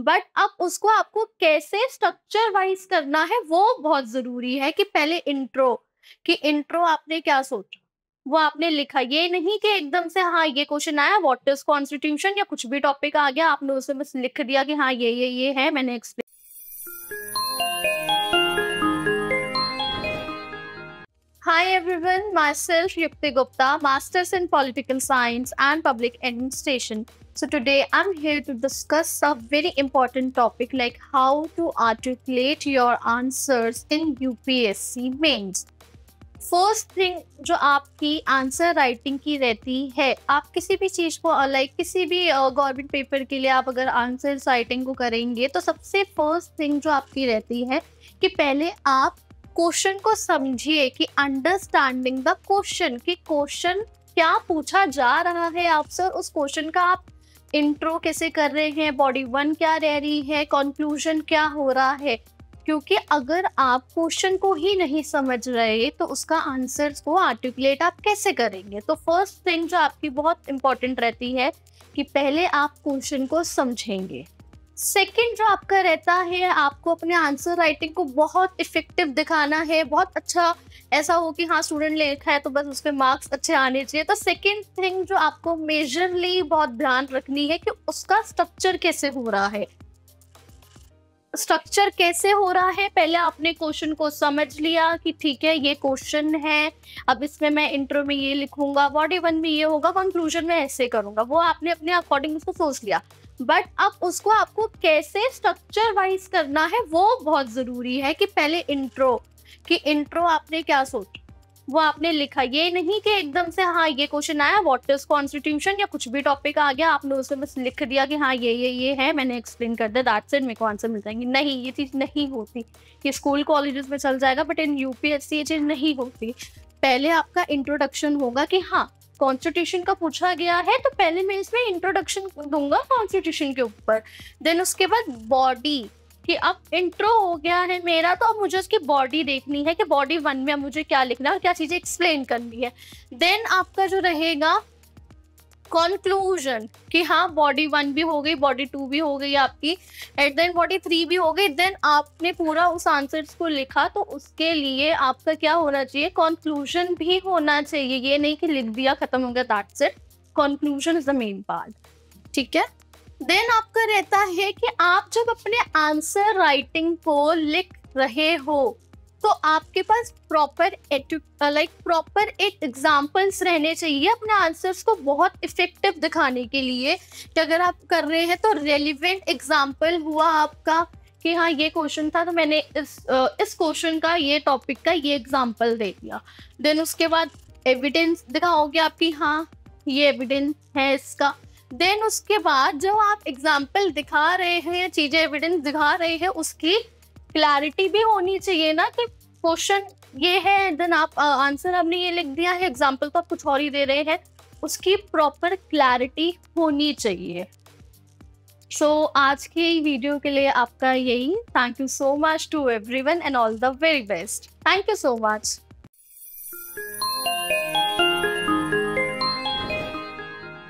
But अब उसको आपको कैसे स्ट्रक्चर वाइज करना है वो बहुत ज़रूरी है कि पहले इंट्रो कि इंट्रो आपने क्या सोचा वो आपने लिखा ये नहीं कि एकदम से हाँ ये क्वेश्चन आया व्हाट इज़ कॉन्स्टिट्यूशन या कुछ भी टॉपिक आ गया आपने उसमें बस लिख दिया कि हाँ ये ये ये है मैंने explain Hi everyone, myself Yukti Gupta, Masters in Political Science and Public Administration. So, today I'm here to discuss a very important topic, like how to articulate your answers in UPSC mains. First thing जो आपकी answer writing की रहती है, आप किसी भी चीज़ को like किसी भी गवर्नमेंट पेपर के लिए आप अगर आंसर राइटिंग को करेंगे तो सबसे फ़र्स्ट थिंग जो आपकी रहती है कि पहले आप क्वेश्चन को समझिए कि अंडरस्टैंडिंग द क्वेश्चन कि क्वेश्चन क्या पूछा जा रहा है आपसे उस क्वेश्चन का आप इंट्रो कैसे कर रहे हैं बॉडी वन क्या रह रही है कंक्लूजन क्या हो रहा है? क्योंकि अगर आप क्वेश्चन को ही नहीं समझ रहे तो उसका आंसर को आर्टिकुलेट आप कैसे करेंगे? तो फ़र्स्ट थिंग जो आपकी बहुत इंपॉर्टेंट रहती है कि पहले आप क्वेश्चन को समझेंगे। सेकंड जो आपका रहता है, आपको अपने आंसर राइटिंग को बहुत इफ़ेक्टिव दिखाना है, बहुत अच्छा ऐसा हो कि हाँ स्टूडेंट ने लिखा है तो बस उसके मार्क्स अच्छे आने चाहिए। तो सेकेंड थिंग जो आपको मेजरली बहुत ध्यान रखनी है कि उसका स्ट्रक्चर कैसे हो रहा है। स्ट्रक्चर कैसे हो रहा है? पहले आपने क्वेश्चन को समझ लिया कि ठीक है, ये क्वेश्चन है, अब इसमें मैं इंट्रो में ये लिखूँगा बॉडी वन में ये होगा कंक्लूजन में ऐसे करूँगा। वो आपने अपने अकॉर्डिंग उसको सोच लिया। बट अब उसको आपको कैसे स्ट्रक्चर वाइज करना है, वो बहुत ज़रूरी है कि पहले इंट्रो कि इंट्रो आपने क्या सोचा? वो आपने लिखा। ये नहीं कि एकदम से हाँ ये क्वेश्चन आया व्हाट इज़ कॉन्स्टिट्यूशन या कुछ भी टॉपिक आ गया, आपने उसमें बस लिख दिया कि हाँ ये ये ये है, मैंने एक्सप्लेन कर दिया दैट सेट मेरे को आंसर मिल जाएँगे। नहीं, ये चीज़ नहीं होती। ये स्कूल कॉलेजेस में चल जाएगा बट इन यूपीएससी ये चीज़ नहीं होती। पहले आपका इंट्रोडक्शन होगा कि हाँ कॉन्स्टिट्यूशन का पूछा गया है तो पहले मैं इसमें इंट्रोडक्शन दूँगा कॉन्स्टिट्यूशन के ऊपर। देन उसके बाद बॉडी कि अब इंट्रो हो गया है मेरा तो अब मुझे उसकी बॉडी देखनी है कि बॉडी वन में मुझे क्या लिखना है क्या चीज़ें एक्सप्लेन करनी है। देन आपका जो रहेगा कंक्लूजन कि हाँ बॉडी वन भी हो गई बॉडी टू भी हो गई आपकी एट देन बॉडी थ्री भी हो गई देन आपने पूरा उस आंसर को लिखा तो उसके लिए आपका क्या होना चाहिए? कंक्लूजन भी होना चाहिए। ये नहीं कि लिख दिया, खत्म हो गया that's it conclusion is the main part ठीक है? देन आपका रहता है कि आप जब अपने आंसर राइटिंग को लिख रहे हो तो आपके पास प्रॉपर लाइक प्रॉपर एक एग्जाम्पल्स रहने चाहिए अपने आंसर्स को बहुत इफ़ेक्टिव दिखाने के लिए कि अगर आप कर रहे हैं तो रेलिवेंट एग्ज़ाम्पल हुआ आपका कि हाँ ये क्वेश्चन था तो मैंने इस इस क्वेश्चन का, ये टॉपिक का ये एग्ज़ाम्पल दे दिया। देन उसके बाद एविडेंस दिखाओगे आपकी हाँ ये एविडेंस है इसका। देन उसके बाद जब आप एग्ज़ाम्पल दिखा रहे हैं चीज़ें एविडेंस दिखा रहे हैं उसकी क्लैरिटी भी होनी चाहिए ना कि क्वेश्चन ये है देन आप आंसर आपने ये लिख दिया है एग्ज़ाम्पल तो आप कुछ और ही दे रहे हैं। उसकी प्रॉपर क्लैरिटी होनी चाहिए। सो so, आज की वीडियो के लिए आपका यही। Thank you so much to everyone and all the very best thank you so much